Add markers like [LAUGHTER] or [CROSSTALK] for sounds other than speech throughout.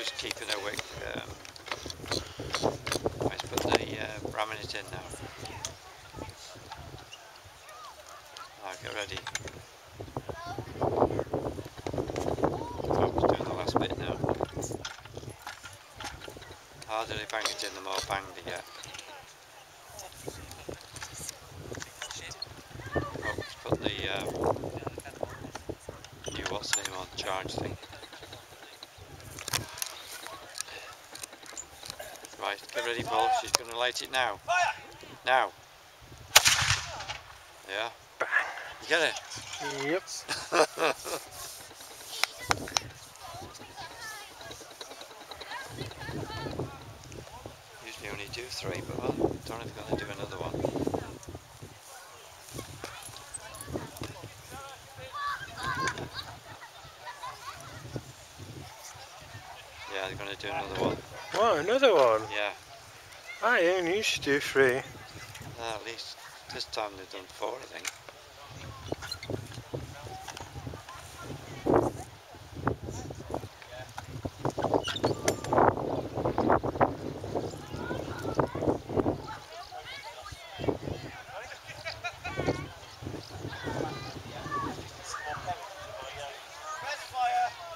just keeping wick. Um, let's put the uh, raminate in now. Now get ready. Tom's doing the last bit now. Harder they bang it in, the more bang they get. Oh, let's put the um, new what's name on charge thing. Get ready, Paul. She's going to light it now. Now. Yeah. Bang. You get it? Yep. [LAUGHS] Usually only do three, but well, don't know if we're going to do another one. Yeah, they're going to do another one. Wow, another one. Yeah, I only used to do three. uh, at least this time they've done four, I think. [LAUGHS]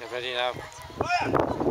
Get ready now.